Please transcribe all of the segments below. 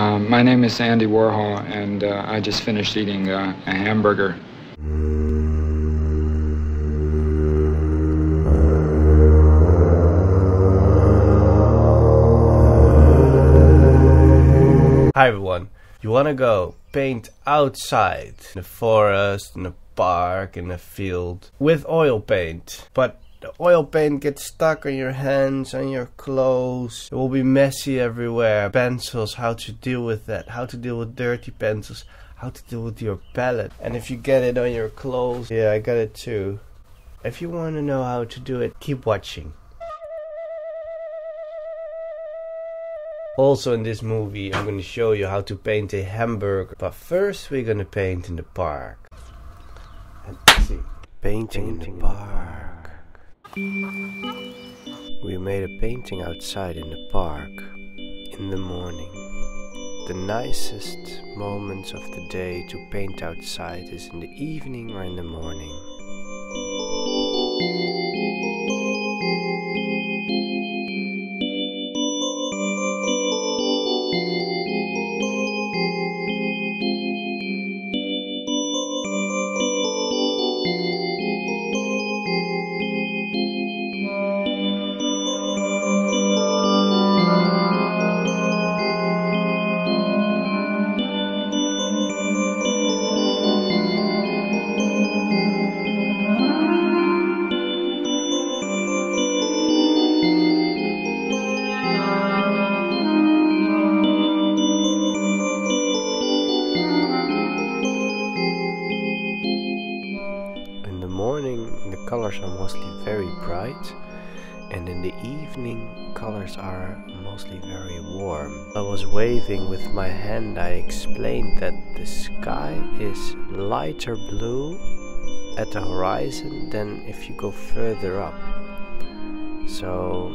Um, my name is Andy Warhol, and uh, I just finished eating uh, a hamburger. Hi everyone. You wanna go paint outside in the forest, in the park, in the field with oil paint, but the oil paint gets stuck on your hands, on your clothes. It will be messy everywhere. Pencils, how to deal with that, how to deal with dirty pencils, how to deal with your palette. And if you get it on your clothes, yeah, I got it too. If you want to know how to do it, keep watching. Also in this movie I'm going to show you how to paint a hamburger. But first we're going to paint in the park. And see. Painting, in the park. We made a painting outside in the park in the morning. The nicest moments of the day to paint outside is in the evening or in the morning. Colors are mostly very bright, and in the evening, colors are mostly very warm. I was waving with my hand, I explained that the sky is lighter blue at the horizon than if you go further up. So,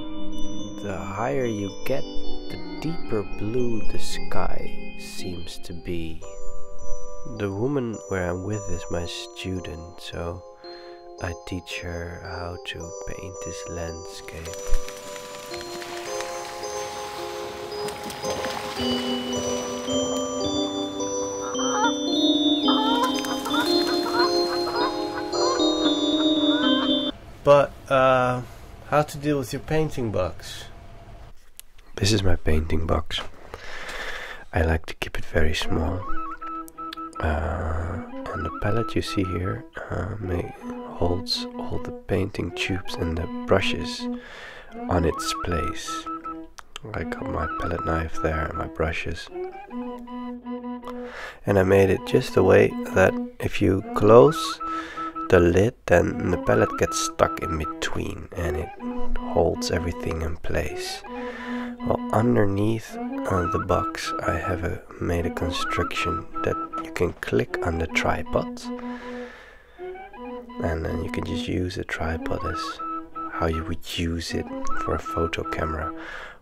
the higher you get, the deeper blue the sky seems to be. The woman where I'm with is my student, so I teach her how to paint this landscape. But, uh, how to deal with your painting box? This is my painting box. I like to keep it very small. Uh, and the palette you see here uh, holds all the painting tubes and the brushes on its place. I got my palette knife there and my brushes. And I made it just the way that if you close the lid then the palette gets stuck in between and it holds everything in place. Well, underneath uh, the box I have a, made a construction that you can click on the tripod and then you can just use the tripod as how you would use it for a photo camera.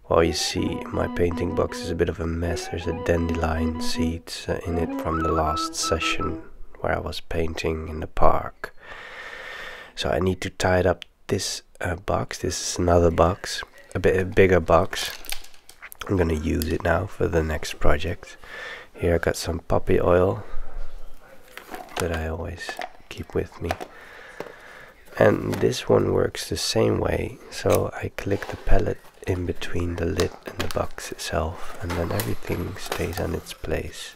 Well, you see, my painting box is a bit of a mess. There's a dandelion seeds uh, in it from the last session where I was painting in the park. So I need to tie it up this uh, box. This is another box, a bit a bigger box. I'm gonna use it now for the next project. Here I got some poppy oil that I always keep with me. And this one works the same way. So I click the palette in between the lid and the box itself and then everything stays on its place.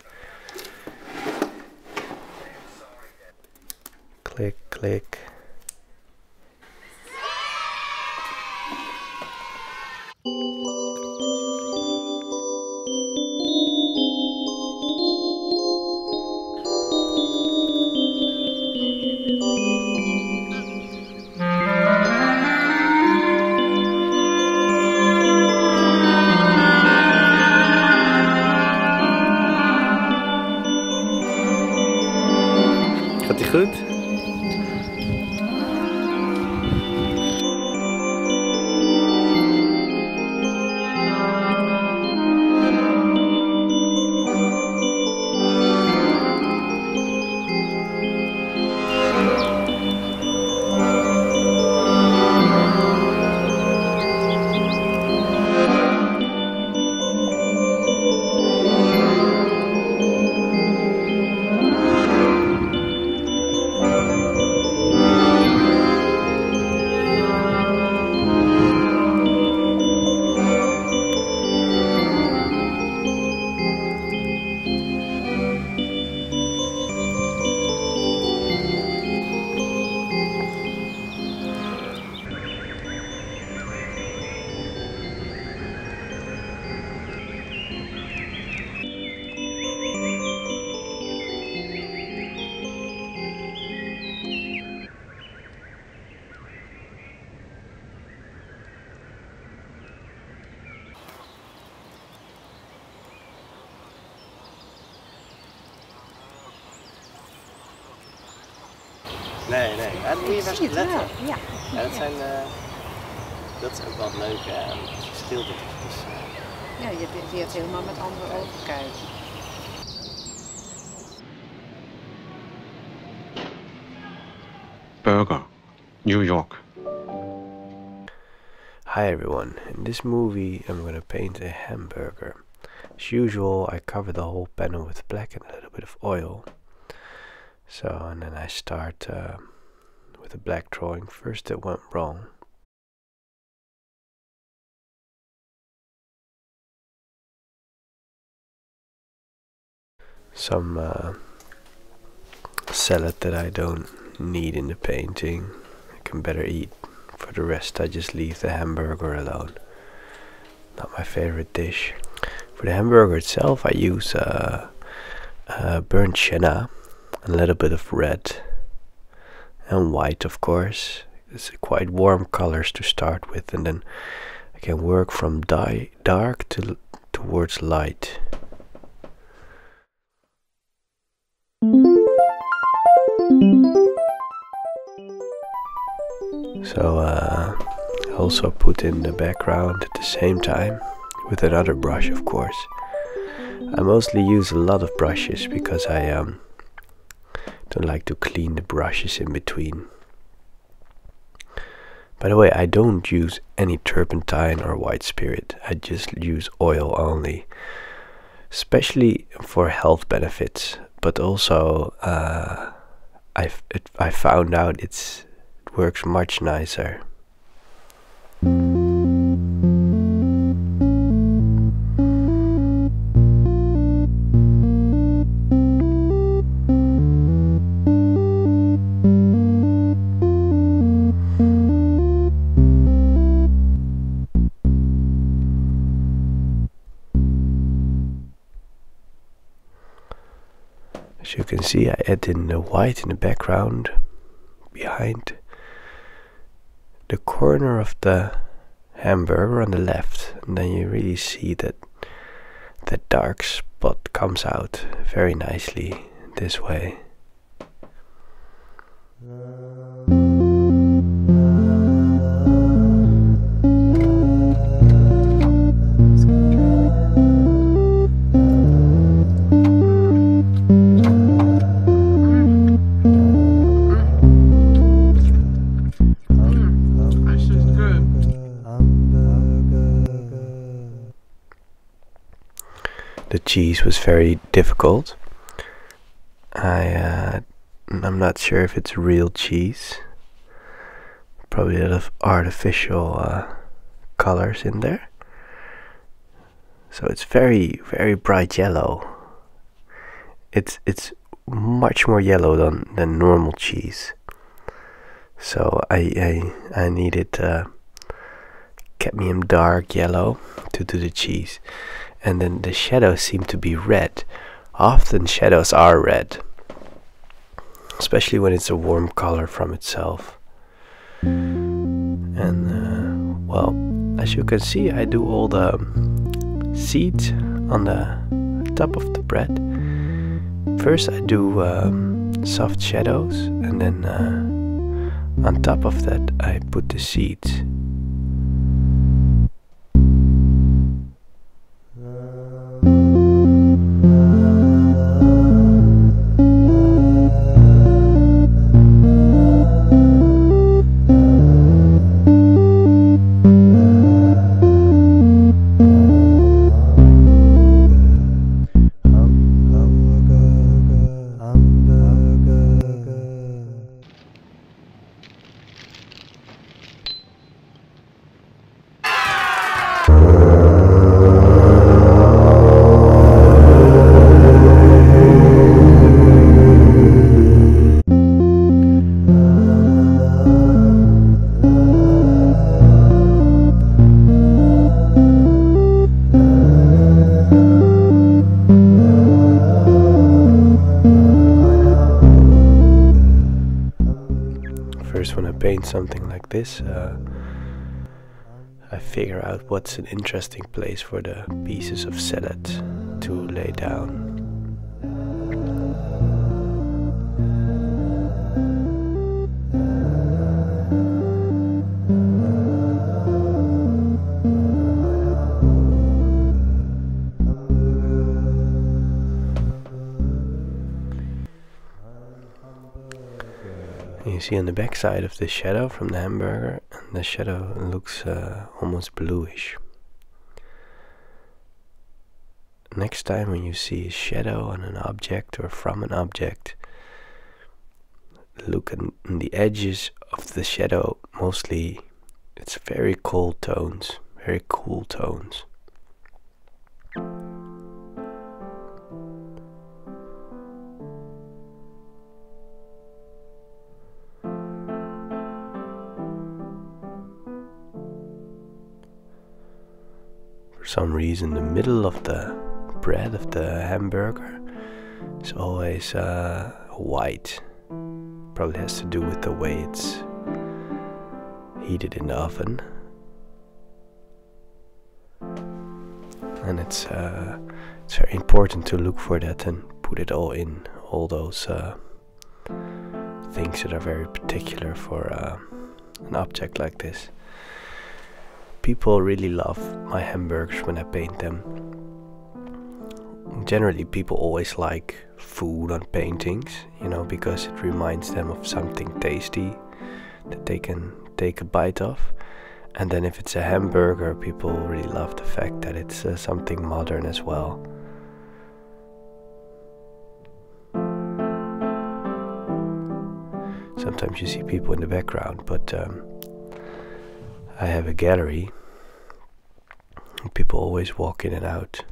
Click, click. Nee, nee. Ja, dat moet je Ik best zie het letten. Ja. Ja, dat, zijn, eh, dat is ook wel het leuke aan schilderen. Dus, eh, Ja, je leert helemaal met andere ogen kijken. Burger, New York. Hi everyone, in this movie I'm gonna paint a hamburger. As usual I cover the whole panel with black and a little bit of oil. So and then I start uh, with a black drawing. First it went wrong. Some uh, salad that I don't need in the painting. I can better eat. For the rest, I just leave the hamburger alone. Not my favorite dish. For the hamburger itself, I use uh, uh, burnt sienna, a little bit of red, and white, of course. It's quite warm colors to start with, and then I can work from dark to towards light. So uh, I also put in the background at the same time with another brush, of course. I mostly use a lot of brushes because I um, don't like to clean the brushes in between. By the way, I don't use any turpentine or white spirit. I just use oil only, especially for health benefits. But also, uh, I I found out it's it works much nicer. As you can see, I add in the white in the background behind the corner of the hamburger on the left, and then you really see that that dark spot comes out very nicely this way. Cheese was very difficult. I uh, I'm not sure if it's real cheese. Probably a lot of artificial uh, colors in there. So it's very very bright yellow. It's it's much more yellow than than normal cheese. So I I I needed uh, cadmium dark yellow to do the cheese and then the shadows seem to be red. Often shadows are red, especially when it's a warm color from itself. And uh, well, as you can see, I do all the seeds on the top of the bread. First, I do um, soft shadows, and then uh, on top of that, I put the seeds. First, when I paint something like this, uh, I figure out what's an interesting place for the pieces of salad to lay down. You see on the back side of the shadow from the hamburger, and the shadow looks uh, almost bluish. Next time when you see a shadow on an object or from an object, look at the edges of the shadow. Mostly, it's very cold tones, very cool tones. Some reason, the middle of the bread of the hamburger is always uh, white. Probably has to do with the way it's heated in the oven. And it's uh, it's very important to look for that and put it all in all those uh, things that are very particular for uh, an object like this. People really love my hamburgers when I paint them. Generally, people always like food on paintings, you know, because it reminds them of something tasty that they can take a bite of. And then if it's a hamburger, people really love the fact that it's uh, something modern as well. Sometimes you see people in the background, but um, I have a gallery. People always walk in and out.